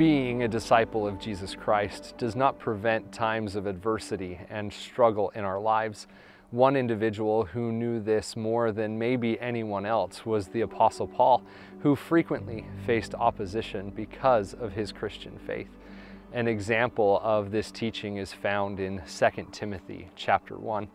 Being a disciple of Jesus Christ does not prevent times of adversity and struggle in our lives. One individual who knew this more than maybe anyone else was the Apostle Paul, who frequently faced opposition because of his Christian faith. An example of this teaching is found in 2 Timothy chapter 1.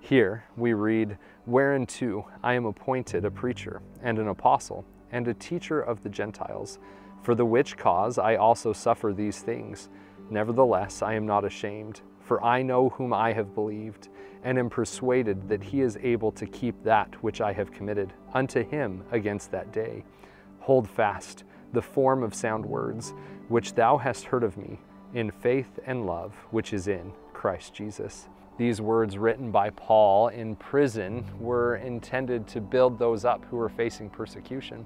Here we read, Whereunto I am appointed a preacher and an apostle and a teacher of the Gentiles for the which cause I also suffer these things. Nevertheless, I am not ashamed, for I know whom I have believed, and am persuaded that he is able to keep that which I have committed unto him against that day. Hold fast the form of sound words, which thou hast heard of me, in faith and love which is in Christ Jesus. These words written by Paul in prison were intended to build those up who were facing persecution.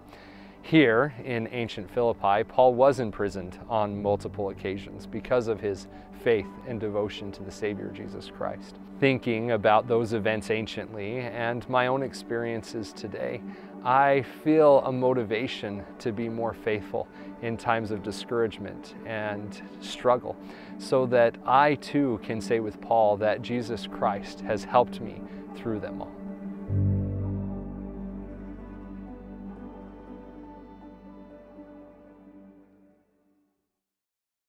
Here in ancient Philippi, Paul was imprisoned on multiple occasions because of his faith and devotion to the Savior Jesus Christ. Thinking about those events anciently and my own experiences today, I feel a motivation to be more faithful in times of discouragement and struggle so that I too can say with Paul that Jesus Christ has helped me through them all.